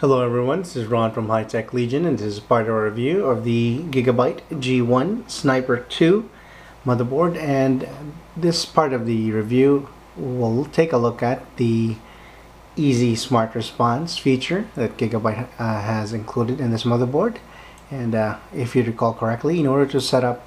Hello everyone, this is Ron from High Tech Legion and this is part of our review of the Gigabyte G1 Sniper 2 motherboard. And this part of the review will take a look at the Easy Smart Response feature that Gigabyte uh, has included in this motherboard. And uh, if you recall correctly in order to set up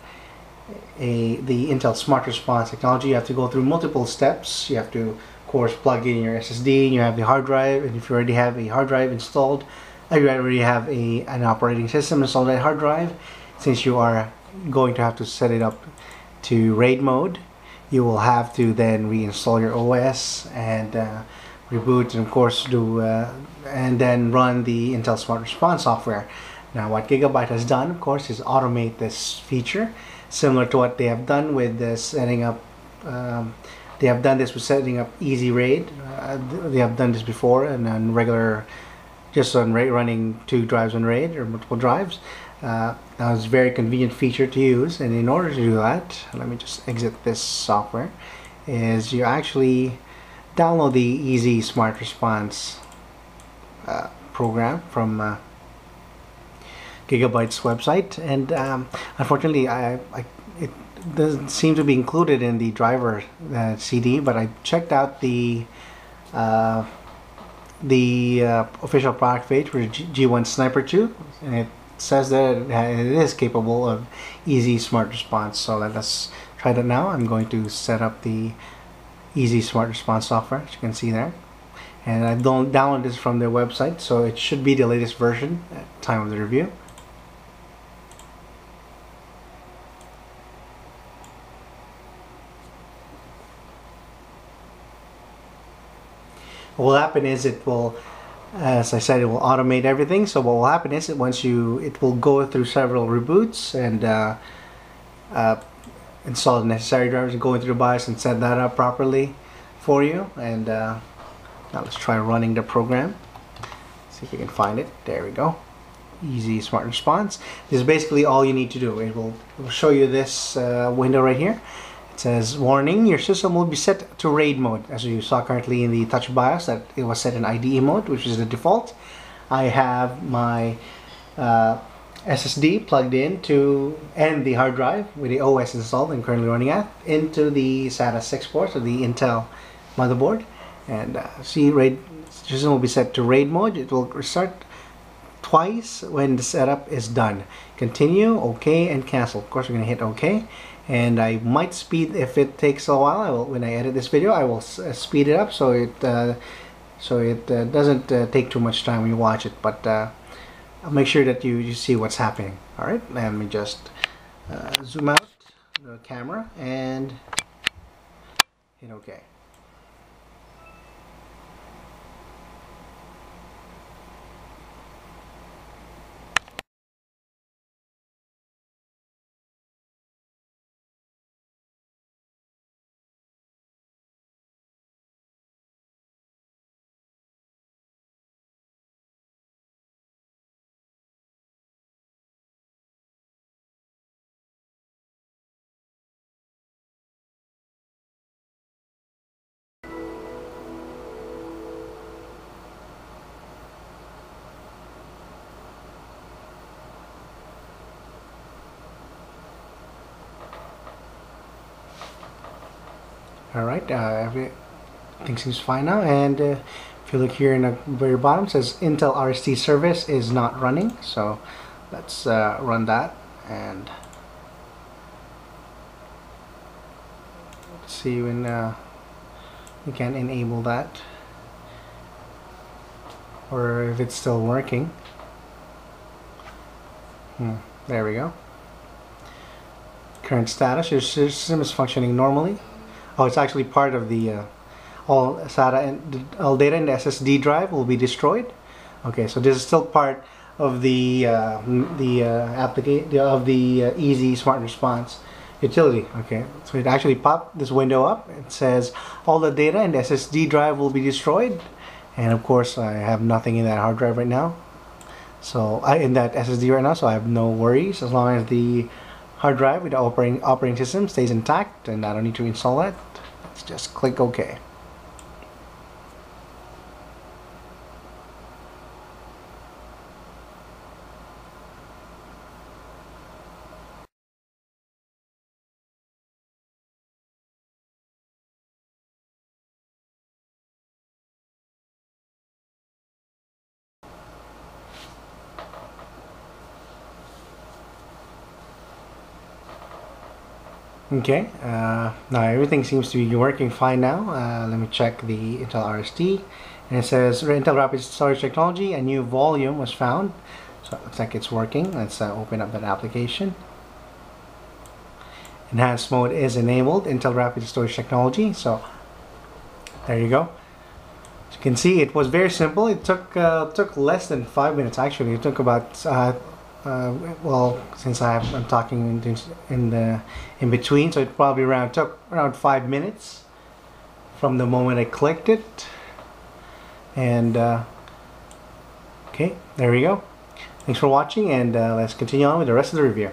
a the Intel Smart Response technology you have to go through multiple steps. You have to course plug in your SSD and you have the hard drive and if you already have a hard drive installed you already have a an operating system installed on hard drive since you are going to have to set it up to RAID mode you will have to then reinstall your OS and uh, reboot and of course do uh, and then run the Intel Smart Response software. Now what Gigabyte has done of course is automate this feature similar to what they have done with the setting up um, they have done this with setting up Easy RAID. Uh, they have done this before and on regular, just on RAID running two drives on RAID or multiple drives. Uh, that was a very convenient feature to use and in order to do that, let me just exit this software, is you actually download the Easy Smart Response uh, program from uh, Gigabyte's website and um, unfortunately I, I it doesn't seem to be included in the driver uh, CD, but I checked out the uh, the uh, official product page for G- 1 Sniper 2, and it says that it is capable of easy smart response. So let us try that now. I'm going to set up the easy smart response software, as you can see there. And I don't download this from their website, so it should be the latest version at time of the review. What will happen is it will as I said it will automate everything. So what will happen is it once you it will go through several reboots and uh, uh, install the necessary drivers and go into the BIOS and set that up properly for you. And uh, now let's try running the program. See if we can find it. There we go. Easy smart response. This is basically all you need to do. It will, it will show you this uh, window right here says, warning, your system will be set to RAID mode. As you saw currently in the touch BIOS that it was set in IDE mode, which is the default. I have my uh, SSD plugged in to, and the hard drive with the OS installed and currently running at, into the SATA 6 port of the Intel motherboard. And uh, see, RAID system will be set to RAID mode. It will restart twice when the setup is done. Continue, OK, and cancel. Of course, we're going to hit OK and I might speed if it takes a while I will when I edit this video I will uh, speed it up so it uh, so it uh, doesn't uh, take too much time when you watch it but uh, I'll make sure that you, you see what's happening alright let me just uh, zoom out the camera and hit OK Alright, uh, everything seems fine now. And uh, if you look here in the very bottom, says Intel RST service is not running. So let's uh, run that and see when uh, we can enable that or if it's still working. Hmm, there we go. Current status, your system is functioning normally. Oh, it's actually part of the uh, all SATA and all data in the SSD drive will be destroyed. Okay, so this is still part of the uh, the uh, of the uh, Easy Smart Response utility. Okay, so it actually popped this window up. It says all the data in the SSD drive will be destroyed, and of course I have nothing in that hard drive right now. So I in that SSD right now, so I have no worries as long as the hard drive with the operating operating system stays intact and I don't need to install it let's just click OK Okay, uh, now everything seems to be working fine now. Uh, let me check the Intel RST. And it says Intel Rapid Storage Technology, a new volume was found. So it looks like it's working. Let's uh, open up that application. Enhanced mode is enabled, Intel Rapid Storage Technology. So there you go. As you can see, it was very simple. It took uh, took less than five minutes actually. It took about uh, well, since I, am talking in, in the in between, so it probably around took around five minutes from the moment I clicked it. And uh, okay, there we go. Thanks for watching, and uh, let's continue on with the rest of the review.